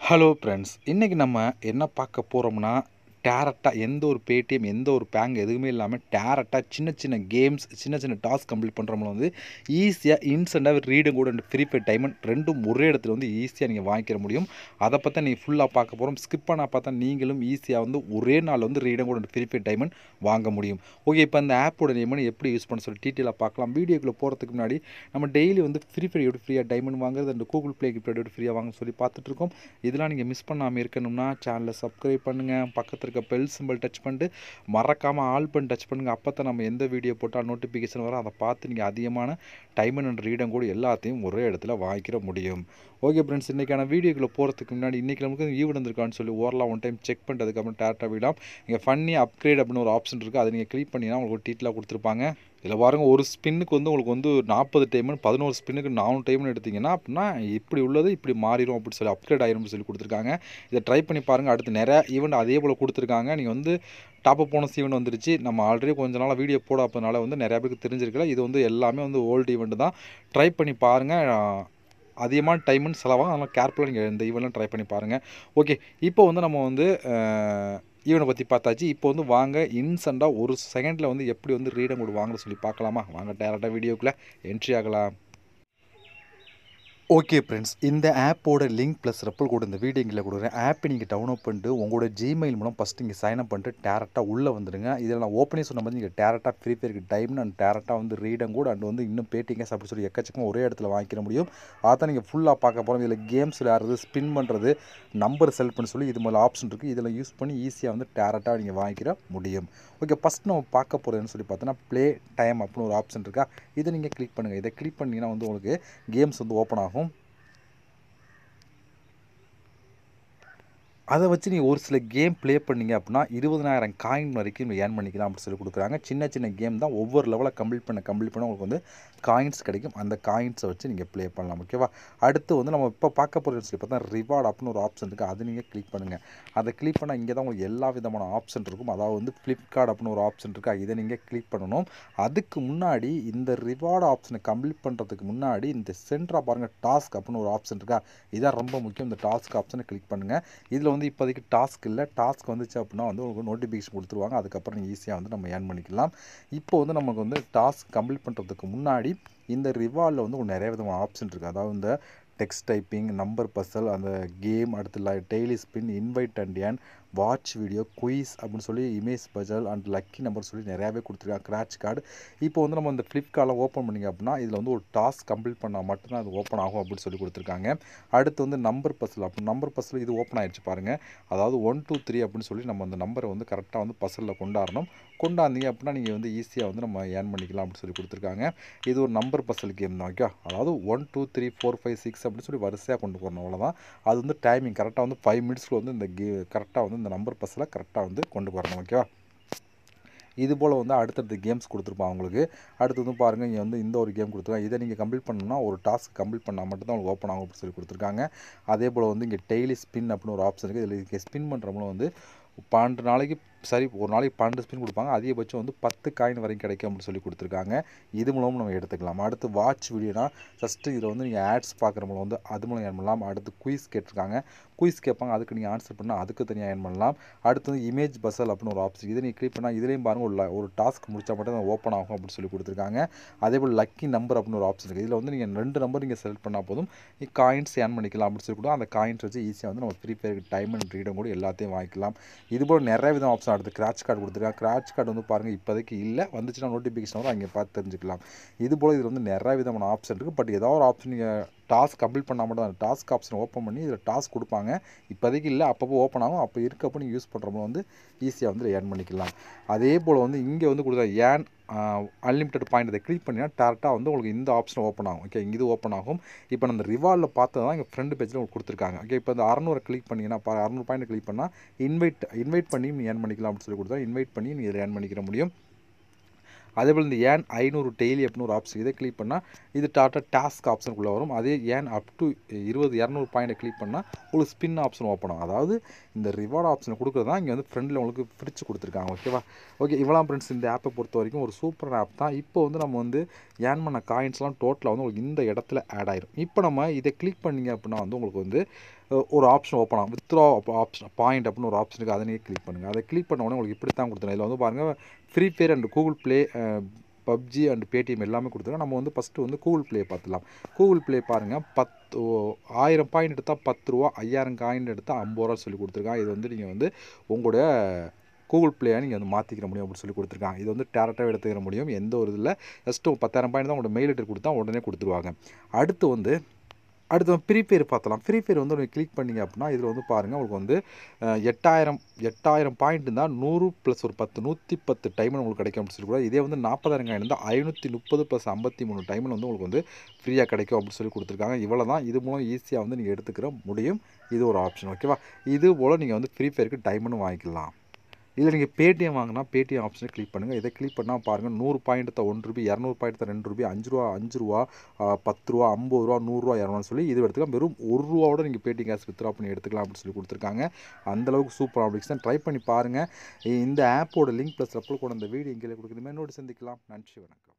Hello friends இன்றைக்கி நம்ம என்ன பார்க்க போகிறோம்னா டேரக்டாக எந்த ஒரு பேடிஎம் எந்த ஒரு பேங்க் எதுவுமே இல்லாமல் டேரக்டாக சின்ன சின்ன கேம்ஸ் சின்ன சின்ன டாஸ்க் கம்ப்ளீட் பண்ணுறவங்களும் வந்து ஈஸியாக இன்ஸ்டண்ட்டாக ரீடும் கூட ஃப்ரீ ஃபயர் டைமண்ட் ரெண்டும் ஒரே இடத்துல வந்து ஈஸியாக நீங்கள் வாங்கிக்கிற முடியும். அதை பார்த்தா நீங்கள் ஃபுல்லாக பார்க்க போகிறோம் ஸ்கிப் பண்ணால் பார்த்தா நீங்களும் ஈஸியாக வந்து ஒரே நாள் வந்து ரீடும் கூட ஃப்ரீ ஃபயர் டைமண்ட் வாங்க முடியும். ஓகே இப்போ அந்த ஆப்போட நேம் எப்படி யூஸ் பண்ண சொல்லி டீட்டெயிலாக பார்க்கலாம். வீடியோக்குள்ளே போகிறதுக்கு முன்னாடி நம்ம டெய்லி வந்து ஃப்ரீ ஃபயர் எப்படி ஃப்ரீயாக டைமண்ட் வாங்குறது அந்த கூகுள் பிளே கிஃப்ட் எப்படி ஃப்ரீயாக வாங்க சொல்லி பார்த்துட்ருக்கோம் இதெல்லாம் நீங்கள் மிஸ் பண்ணாமல் இருக்கணும்னா சேனலை சப்ஸ்கிரைப் பண்ணுங்கள் பக்கத்தில் இருக்க பெல் சிம்பிள் டச் பண்ணிட்டு மறக்காமல் ஆல் பண்ணி டச் பண்ணுங்கள் அப்போ தான் நம்ம எந்த வீடியோ போட்டால் நோட்டிஃபிகேஷன் வரும். அதை பார்த்து நீங்கள் அதிகமான டைம் அண்ட் ரீடம் கூட எல்லாத்தையும் ஒரே இடத்துல வாங்கிக்கிற முடியும். ஓகே ஃப்ரெண்ட்ஸ் இன்றைக்கான வீடியோக்குள்ளே போகிறதுக்கு முன்னாடி இன்றைக்கி நமக்கு ஈவெண்ட் இருக்கான்னு சொல்லி ஓரலாம் ஒன் டைம் செக் பண்ணுறதுக்கப்புறம் டேரக்டாக விடலாம் இங்கே ஃபன்னி அப்கிரேட் அப்படின்னு ஒரு ஆப்ஷன் இருக்குது அதை நீங்கள் கிளிக் பண்ணினா உங்களுக்கு டீட்டெயிலாக கொடுத்துருப்பாங்க. இதில் பாருங்கள் ஒரு ஸ்பின்னுக்கு வந்து உங்களுக்கு வந்து நாற்பது டைமன் பதினோரு ஸ்பின்னுக்கு நானூறு டைமன் எடுத்திங்கன்னா அப்படின்னா இப்படி உள்ளது இப்படி மாறிடும் அப்படின்னு சொல்லி அப்கிரேட் ஆயிரும்னு சொல்லி கொடுத்துருக்காங்க. இதை ட்ரை பண்ணி பாருங்கள் அடுத்து நிறையா ஈவெண்ட் அதே போல் கொடுத்துருக்காங்க. நீங்கள் வந்து டாப் அப் போனஸ் ஈவெண்ட் வந்துருச்சு. நம்ம ஆல்ரெடி கொஞ்ச நாளாக வீடியோ போட அப்போனால வந்து நிறையா பேருக்கு தெரிஞ்சிருக்கல. இது வந்து எல்லாமே வந்து ஓல்டு ஈவெண்ட் தான். ட்ரை பண்ணி பாருங்கள் அதிகமான டைமுன்னு செலவாகும். அதனால் கேர்ஃபுல்லாக நீங்கள் இந்த ஈவெண்ட்லாம் ட்ரை பண்ணி பாருங்கள் ஓகே இப்போ வந்து நம்ம வந்து ஈவனை பற்றி பார்த்தாச்சு. இப்போ வந்து வாங்க இன்ஸ்டண்ட்டாக ஒரு செகண்டில் வந்து எப்படி வந்து ரீடம் கூட வாங்க சொல்லி பார்க்கலாமா? வாங்க டேரெக்டாக வீடியோக்குள்ளே என்ட்ரி ஆகலாம். ஓகே ஃப்ரெண்ட்ஸ் இந்த ஆப்போட லிங்க் ப்ளஸ் ரெப்பல் கூட இந்த வீடியோங்கில் கொடுக்குறேன். ஆப்பை நீங்கள் டவுன்லோட் பண்ணிட்டு உங்களோட ஜிமெயில் மூலம் ஃபஸ்ட்டு நீங்கள் சைன் அப் பண்ணிட்டு டேரெக்டாக உள்ளே வந்துடுங்க. இதில் நான் ஓப்பனே சொன்ன மாதிரி நீங்கள் டேரெக்டாக ஃப்ரீ ஃபயருக்கு டைம் அண்ட் டேரெக்டாக வந்து ரீடம் கூட அண்ட் வந்து இன்னும் பேட்டிங்கஸ் அப்படி சொல்லி எக்கச்சக்கமாக ஒரே இடத்துல வாங்கிக்கிற முடியும். அதான் நீங்கள் ஃபுல்லாக பார்க்க போகிறோம் இதில் கேம்ஸ் விளையாடுறது ஸ்பின் பண்ணுறது நம்பர் செல் பண்ணி சொல்லி இது மாதிரி ஆப்ஷன் இருக்குது இதில் யூஸ் பண்ணி ஈஸியாக வந்து டேரெக்டாக நீங்கள் வாங்கிக்கிற முடியும். ஓகே ஃபஸ்ட் நம்ம பார்க்க போகிறதுன்னு சொல்லி பார்த்தோன்னா ப்ளே டைம் அப்படின்னு ஒரு ஆப்ஷன் இருக்கா? இதை நீங்கள் கிளிக் பண்ணுங்கள் இதை கிளிக் பண்ணிங்கன்னா வந்து உங்களுக்கு கேம்ஸ் வந்து ஓப்பன் ஆகும். அதை வச்சு நீங்கள் ஒரு சில கேம் ப்ளே பண்ணிங்க அப்படின்னா இருபதனாயிரம் காயின் வரைக்கும் ஏர்ன் பண்ணிக்கலாம் அப்படின்னு சொல்லி கொடுக்குறாங்க. சின்ன சின்ன கேம் தான். ஒவ்வொரு லெவலில் கம்ப்ளீட் பண்ண கம்ப்ளீட் பண்ண உங்களுக்கு வந்து காயின்ஸ் கிடைக்கும். அந்த காயின்ஸை வச்சு நீங்கள் ப்ளே பண்ணலாம் ஓகேவா அடுத்து வந்து நம்ம இப்போ பார்க்க போகிற சொல்லி பார்த்தா ரிவார்டு அப்படின்னு ஒரு ஆப்ஷன் இருக்குது அது நீங்கள் கிளிக் பண்ணுங்கள் அதை கிளிக் பண்ணால் இங்கே தான் உங்களுக்கு எல்லா விதமான ஆப்ஷன் இருக்கும். அதாவது வந்து ஃப்ளிப்கார்ட் அப்படின்னு ஒரு ஆப்ஷன் இருக்கா? இதை நீங்கள் கிளிக் பண்ணணும். அதுக்கு முன்னாடி இந்த ரிவார்டு ஆப்ஷனை கம்ப்ளீட் பண்ணுறதுக்கு முன்னாடி இந்த சென்ட்ரா பாருங்கள் டாஸ்க் அப்படின்னு ஒரு ஆப்ஷன் இருக்கா? இதான் ரொம்ப முக்கியம். இந்த டாஸ்க் ஆப்ஷனை கிளிக் பண்ணுங்கள் இதில் வந்து இப்போதைக்கு டாஸ்க் இல்லை. டாஸ்க் வந்துச்சு அப்படின்னா வந்து உங்களுக்கு நோட்டிஃபிகேஷன் கொடுத்துருவாங்க. அதுக்கப்புறம் நீங்கள் ஈஸியாக வந்து நம்ம ஏர்ன் பண்ணிக்கலாம். இப்போ வந்து நமக்கு வந்து டாஸ்க் கம்ப்ளீட் பண்ணுறதுக்கு முன்னாடி இந்த ரிவார்டில் வந்து உங்களுக்கு நிறைய விதமான ஆப்ஷன் இருக்குது அதாவது இந்த டெக்ஸ்ட் டைப்பிங் நம்பர் பசல் அந்த கேம் அடுத்து daily spin invite and earn watch video quiz அப்படின்னு சொல்லி image puzzle and lucky number சொல்லி நிறையாவே கொடுத்துருக்காங்க. கிராச் கார்டு இப்போ வந்து நம்ம இந்த ஃப்ளிப்கார்ட்டில் ஓப்பன் பண்ணிங்க அப்படின்னா இதில் வந்து ஒரு டாஸ்க் கம்ப்ளீட் பண்ணால் மட்டும்தான் அது ஓப்பன் ஆகும் அப்படின்னு சொல்லி கொடுத்துருக்காங்க. அடுத்து வந்து நம்பர் பஸ்ஸில் அப்போ நம்பர் பஸ்ஸில் இது ஓப்பன் ஆயிடுச்சு பாருங்கள் அதாவது ஒன் டூ த்ரீ அப்படின்னு சொல்லி நம்ம அந்த நம்பரை வந்து கரெக்டாக வந்து பசலில் கொண்டாடணும். கொண்டாந்தீங்க அப்படின்னா நீங்கள் வந்து ஈஸியாக வந்து நம்ம ஏர்ன் பண்ணிக்கலாம் அப்படின்னு சொல்லி கொடுத்துருக்காங்க. இது ஒரு நம்பர் பசல் கேம் தான் ஓகே அதாவது one two three four five six அப்படின்னு சொல்லி வரிசையாக கொண்டு போகணும் அவ்வளோதான் அது வந்து டைமிங் கரெக்டாக வந்து ஃபைவ் மினிட்ஸில் வந்து இந்த கே கரெக்டாக வந்து இந்த நம்பர் பஸ்ஸில் கரெக்டாக வந்து கொண்டு வரணும் ஓகேவா? இது போல் வந்து அடுத்தடுத்த கேம்ஸ் கொடுத்துருப்பான் அவங்களுக்கு. அடுத்தது பாருங்கள் இங்கே வந்து இந்த ஒரு கேம் கொடுத்துருக்காங்க. இதை நீங்கள் கம்ப்ளீட் பண்ணணும்னா ஒரு டாஸ்க் கம்ப்ளீட் பண்ணால் மட்டும்தான் உங்களுக்கு ஓப்பன் ஆகும் அப்படின்னு சொல்லி கொடுத்துருக்காங்க. அதே போல் வந்து இங்கே டெய்லி ஸ்பின் அப்படின்னு ஒரு ஆப்ஷன் இருக்குது இதில் இங்கே ஸ்பின் பண்ணுறவங்களும் வந்து பன்னெண்டு நாளைக்கு சரி ஒரு நாளைக்கு பன்னெண்டு ஸ்பின் கொடுப்பாங்க. அதிகபட்சம் வந்து பத்து காயின் வரைக்கும் கிடைக்கும் அப்படின்னு சொல்லி கொடுத்துருக்காங்க. இது மூலமும் நம்ம எடுத்துக்கலாம். அடுத்து வாட்ச் வீடியோனா ஃபஸ்ட்டு இதில் வந்து நீங்கள் ஆட்ஸ் பார்க்குற மூலம் வந்து அது மூலம் ஏன் பண்ணலாம். அடுத்து குயிஸ் கேட்டிருக்காங்க. குயிஸ் கேட்பாங்க. அதுக்கு நீங்கள் ஆன்சர் பண்ணால் அதுக்கு தனியாக ஏன் பண்ணலாம். அடுத்து வந்து இமேஜ் பசல் அப்படின்னு ஒரு ஆப்ஷன் இதை நீங்கள் கிளிக் பண்ணால் இதுலேயும் பாருங்கள் ஒரு ஒரு டாஸ்க் முடிச்சா மட்டும் தான் ஓப்பன் ஆகும் அப்படின்னு சொல்லி கொடுத்துருக்காங்க. அதே போல் லக்கி நம்பர் அப்படின்னு ஒரு ஆப்ஷன் இருக்குது இதில் வந்து நீங்கள் ரெண்டு நம்பர் நீங்கள் செலக்ட் பண்ணால் போதும். காயின்ஸ் ஏன் பண்ணிக்கலாம் அப்படின்னு சொல்லி கூட அந்த காயின்ஸ் வச்சு ஈஸியாக வந்து நம்ம ஃப்ரீ ஃபயருக்கு டைம் ரீடம் கூட எல்லாத்தையும் வாங்கிக்கலாம். இது போல் நிறைய விதம் ஆப்ஷன் அடுத்து கிராச் கார்டு கொடுத்துருக்காங்க கிராச் கார்டு வந்து பாருங்கள் இப்போதைக்கு இல்லை. வந்துச்சுன்னா நோட்டிஃபிகேஷன் வரும் அங்கே பார்த்து தெரிஞ்சுக்கலாம். இது போல் இதில் வந்து நிறைய விதமான ஆப்ஷன் இருக்குது பட் ஏதாவது ஒரு ஆப்ஷன் நீங்கள் டாஸ்க் கம்ப்ளீட் பண்ணால் மட்டும் அந்த டாஸ்க் ஆப்ஷன் ஓப்பன் பண்ணி இதில் டாஸ்க் கொடுப்பாங்க. இப்போதைக்கு இல்லை அப்பப்போ ஓப்பன் ஆகும். அப்போ இருக்கப்போ நீங்கள் யூஸ் பண்ணுறப்போ வந்து ஈஸியாக வந்து ஏர்ன் பண்ணிக்கலாம். அதே போல் வந்து இங்கே வந்து கொடுத்தா ஏன் அன்லிமிட்டட் பாயிண்ட் இதை கிளிக் பண்ணிங்கன்னா டேரெக்டாக வந்து உங்களுக்கு இந்த ஆப்ஷன் ஓப்பன் ஆகும். ஓகே இது ஓப்பன் ஆகும். இப்போ அந்த ரிவார்டில் பார்த்தது தான் இங்கே ஃப்ரெண்டு பேஜில் உங்களுக்கு கொடுத்துருக்காங்க. ஓகே இப்போ இந்த அறநூறு கிளிக் பண்ணிங்கன்னா இப்போ அறநூறு பாயிண்ட் கிளிக் பண்ணால் இன்வைட் இன்வைட் பண்ணி நீங்கள் ஏர்ன் பண்ணிக்கலாம் அப்படின்னு சொல்லி கொடுத்தா இன்வைட் பண்ணி நீங்கள் ஏர்ன் பண்ணிக்கிற முடியும். அதே போல் இந்த ஏன் ஐநூறு டெய்லி அப்படின்னு ஒரு ஆப்ஷன் இதை கிளிக் பண்ணால் இது டாட்டா டாஸ்க் ஆப்ஷனுக்குள்ளே வரும். அதே ஏன் அப் டு இருபது இரநூறு பாயிண்ட்டை கிளிக் பண்ணால் உங்களுக்கு ஸ்பின் ஆப்ஷன் ஓப்பன் ஆகும். அதாவது இந்த ரிவார்ட் ஆப்ஷனை கொடுக்குறது தான் இங்கே வந்து ஃப்ரெண்டில் உங்களுக்கு பிரித்து கொடுத்துருக்காங்க. ஓகேவா ஓகே இவ்வளோ ஃப்ரெண்ட்ஸ் இந்த ஆப்பை பொறுத்த வரைக்கும் ஒரு சூப்பரான ஆப் தான். இப்போ வந்து நம்ம வந்து ஏன் பண்ண காயின்ஸ்லாம் டோட்டலாக வந்து உங்களுக்கு இந்த இடத்துல ஆட் ஆயிரும். இப்போ நம்ம இதை கிளிக் பண்ணீங்க அப்படின்னா வந்து உங்களுக்கு வந்து ஒரு ஆப்ஷன் ஓப்பன் ஆகும். வித்ரா ஆப்ஷன் பாயிண்ட் அப்படின்னு ஒரு ஆப்ஷன் இருக்குது அதை நீங்கள் கிளிக் பண்ணுங்கள் அதை கிளிக் பண்ண உடனே உங்களுக்கு இப்படி தான் கொடுத்துருங்க இதில் வந்து பாருங்கள் Free Fire and Google Play PUBG and Paytm எல்லாமே கொடுத்துருக்கோம். நம்ம வந்து ஃபஸ்ட்டு வந்து கூகுள் ப்ளே பார்த்துலாம் கூகுள் ப்ளே பாருங்கள் பத்து ஓ- ஆயிரம் பாயிண்ட் எடுத்தால் பத்து ரூபா ஐயாயிரம் காயின் எடுத்தால் ஐம்பது ரூபா சொல்லி கொடுத்துருக்காங்க. இது வந்து நீங்கள் வந்து உங்களுடைய கூகுள் ப்ளேயை நீங்கள் வந்து மாற்றிக்கிற முடியும் அப்படின்னு சொல்லி கொடுத்துருக்காங்க. இது வந்து டேரெக்டாக எடுத்துக்கிற முடியும். எந்த ஒரு இதில் ஜஸ்ட்டு பத்தாயிரம் பாயிண்ட் தான் உங்களோட மெயில் லெட்டர் கொடுத்தா உடனே கொடுத்துருவாங்க. அடுத்து வந்து அடுத்து ஃப்ரீ ஃபயர் பார்த்தலாம் ஃப்ரீ ஃபயர் வந்து நீங்கள் கிளிக் பண்ணீங்க அப்படின்னா இதில் வந்து பாருங்கள் உங்களுக்கு வந்து எட்டாயிரம் எட்டாயிரம் பாயிண்ட் இருந்தால் நூறு ப்ளஸ் ஒரு பத்து நூற்றி பத்து டைமில் உங்களுக்கு கிடைக்கும் அப்படின்னு சொல்லி கூட இதே வந்து நாற்பதாயிரம் காயின் இருந்தால் ஐநூற்றி முப்பது ப்ளஸ் ஐம்பத்தி மூணு டைமில் வந்து உங்களுக்கு வந்து ஃப்ரீயாக கிடைக்கும் அப்படின்னு சொல்லி கொடுத்துருக்காங்க. இவ்வளோ தான். இது மூலம் ஈஸியாக வந்து நீங்கள் எடுத்துக்கிற முடியும். இது ஒரு ஆப்ஷன் ஓகேவா இது போல் நீங்கள் வந்து ஃப்ரீ ஃபயருக்கு டைமண்டும் வாங்கிக்கலாம். இதில் நீங்கள் பேடிஎம் வாங்கினா பேடிஎம் ஆப்ஷனை கிளிக் பண்ணுங்கள் இதை கிளிக் பண்ணால் பாருங்கள் நூறு பாயிண்ட் தான் ஒன்று ரூபாய் இரநூறு பாயிண்ட் தான் ரெண்டு ரூபாய் அஞ்சு ரூபா அஞ்சு ரூபா பத்து ரூபா ஐம்பது ரூபா நூறுரூவா இரநூறு சொல்லி இது எடுத்துக்கலாம். வெறும் ஒரு ரூபாவோட நீங்கள் பேடிஎம் கேஷ் வித்ரா பண்ணி எடுத்துக்கலாம் அப்படின்னு சொல்லி கொடுத்துருக்காங்க. அந்தளவுக்கு சூப்பர் அப்ளிகேஷன் ட்ரை பண்ணி பாருங்கள் இந்த ஆப்போட லிங்க் ப்ளஸ் ரெப்பல் கூட இந்த வீடியோ இங்கே கொடுக்குறது இன்னொரு சந்திக்கலாம். நன்றி வணக்கம்.